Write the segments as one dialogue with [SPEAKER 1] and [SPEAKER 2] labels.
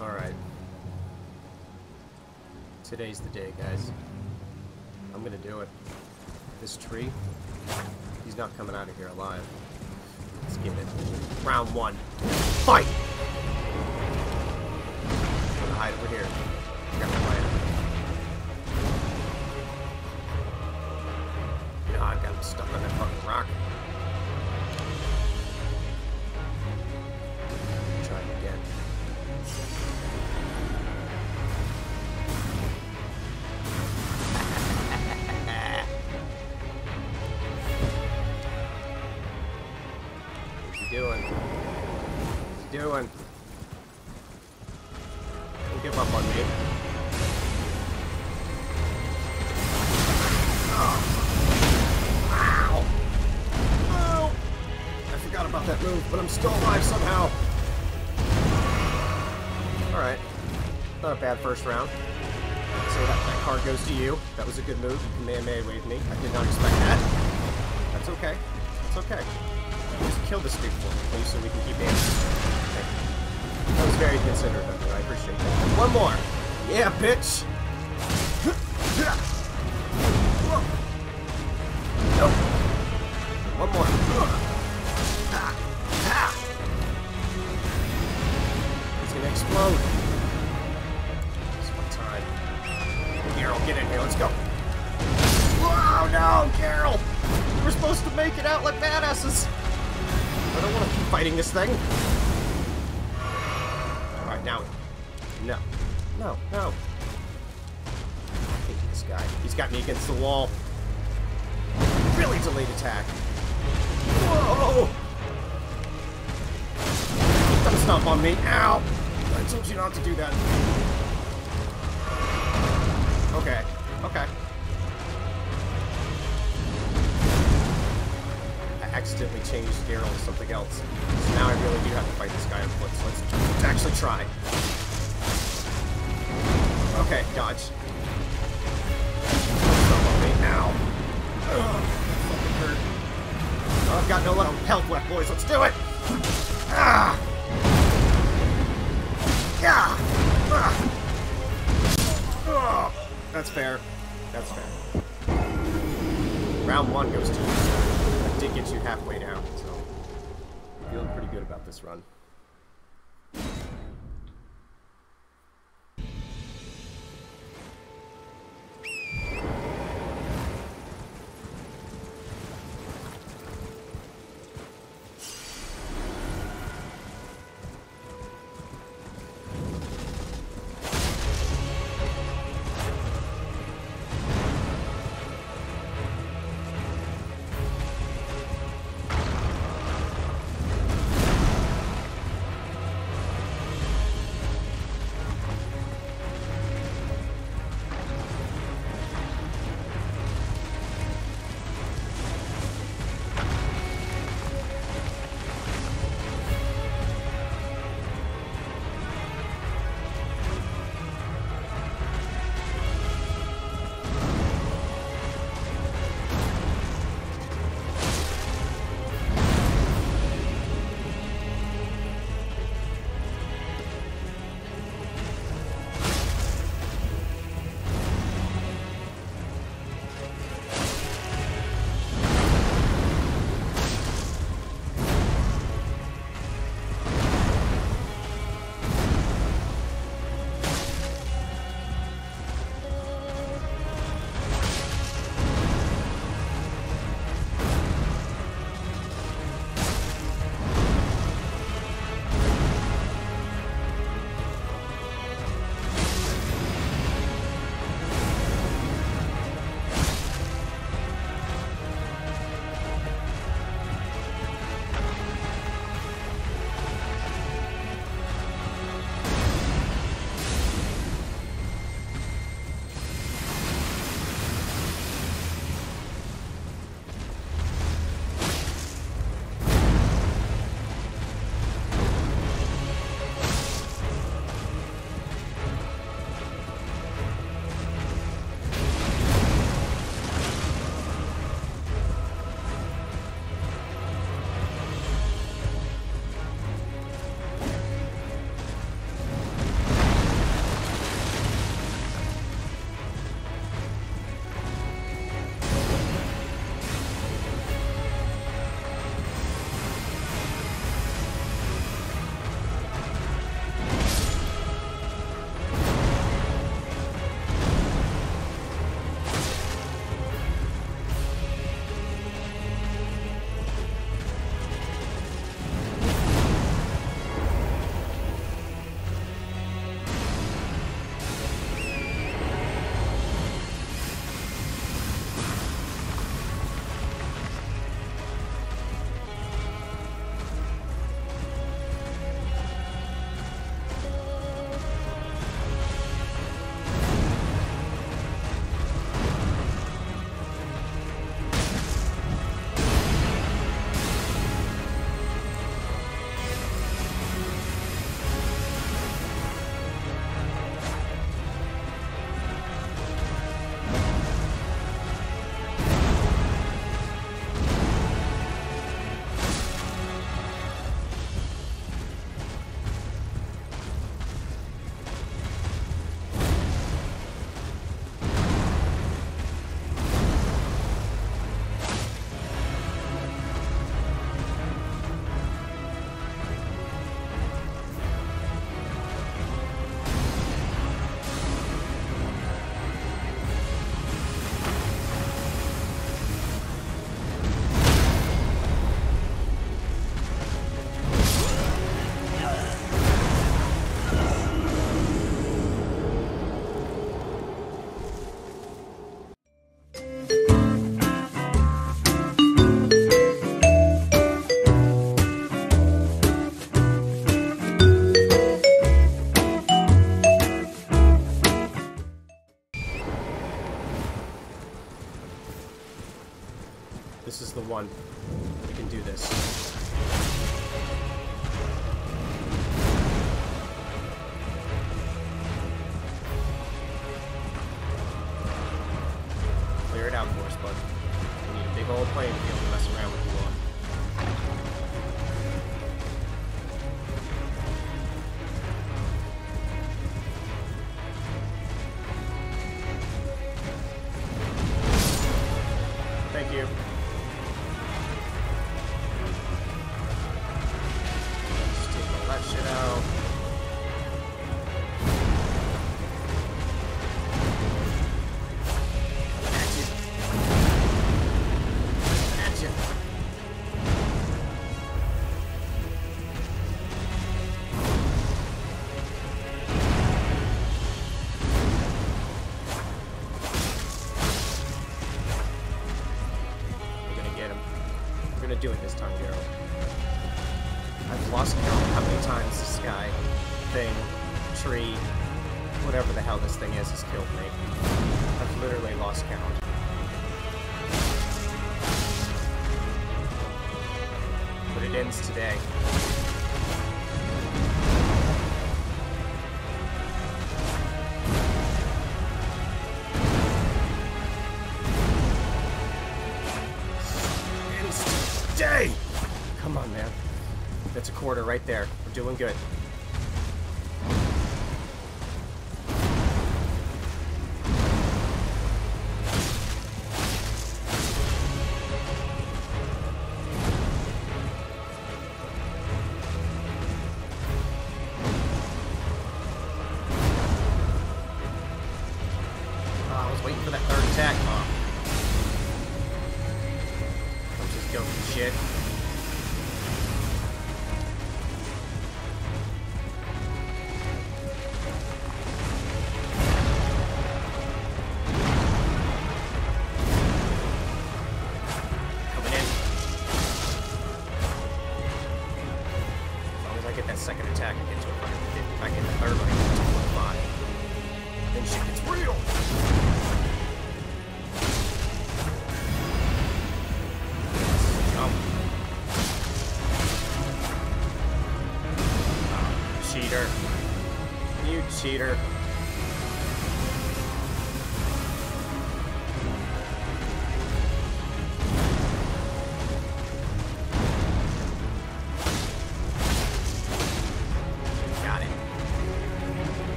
[SPEAKER 1] Alright. Today's the day, guys. I'm gonna do it. This tree, he's not coming out of here alive. Let's get it. Round one. Fight! I'm gonna hide over here. Got my lighter. You know, I got him stuck on that doing? Don't give up on me. I forgot about that move, but I'm still alive somehow. Alright. Not a bad first round. So that, that card goes to you. That was a good move. You Kamehameha waved me. I did not expect that. That's okay. It's okay. Just kill the streak for me, please, so we can keep aiming. That was very considerate of you. I appreciate that. One more. Yeah, bitch. Nope. One more. It's gonna explode. It's one time. Carol, get in here. Let's go. Oh no, Carol! We're supposed to make it out like badasses. I don't want to keep fighting this thing. Right, now. No. No, no. I hate this guy. He's got me against the wall. Really delayed attack. Whoa! Don't stomp on me. Ow! I told you not to do that. Okay. Okay. Accidentally changed Daryl to something else. So now I really do have to fight this guy on foot. So let's, let's actually try. Okay, dodge. Stomp on me. Ow. Ugh, hurt. Oh, I've got no little health left, boys. Let's do it. Ah. Yeah. Ah. That's fair. That's fair. Round one goes to you. I did get you halfway down, so I'm feeling pretty good about this run. playing field. Do it this time, Gerald. I've lost count how many times this guy, thing, tree, whatever the hell this thing is, has killed me. I've literally lost count. But it ends today. That's a quarter right there. We're doing good. Oh, second attack, I get to 150. If I get the third one, I get to 25. Then shit gets real.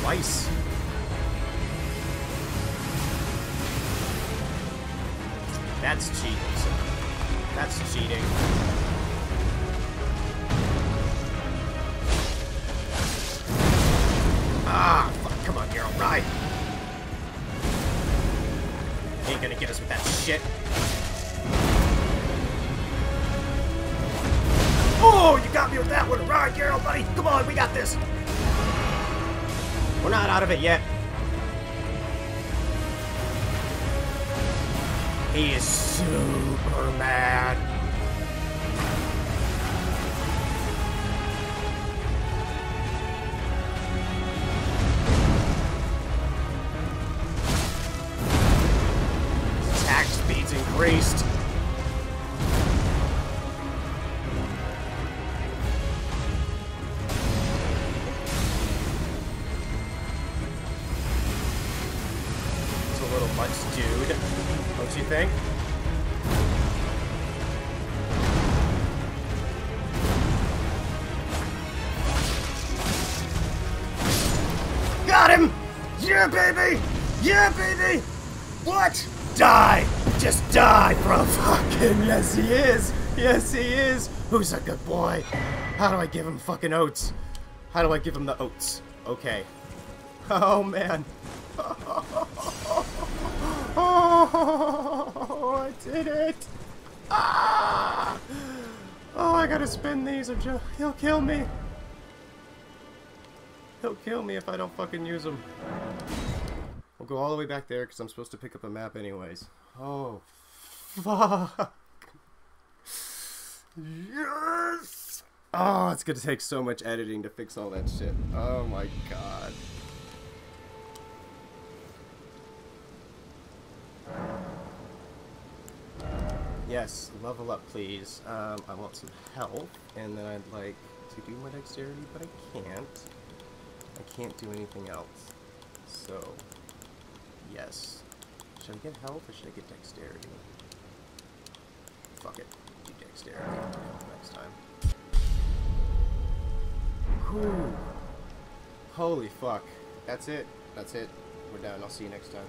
[SPEAKER 1] Twice. That's cheating, sir. That's cheating. Ah, fuck. Come on, Geralt, ride. Ain't gonna get us with that shit. Oh, you got me with that one. Ride, Geralt, buddy. Come on, we got this. We're not out of it yet. He is super mad. Attack speed's increased. Yeah, baby! What? Die! Just die, bro! Fucking yes, he is! Yes, he is! Who's a good boy? How do I give him fucking oats? How do I give him the oats? Okay. Oh, man. Oh, I did it! Ah! Oh, I gotta spin these or. He'll kill me. He'll kill me if I don't fucking use them. We'll go all the way back there because I'm supposed to pick up a map anyways. Oh, fuck. Yes! Oh, it's going to take so much editing to fix all that shit. Oh my god. Yes, level up, please. Um, I want some health, and then I'd like to do my dexterity, but I can't. I can't do anything else. So, yes. Should I get health or should I get dexterity? Fuck it. Do dexterity next time. Whew. Holy fuck. That's it. That's it. We're done. I'll see you next time.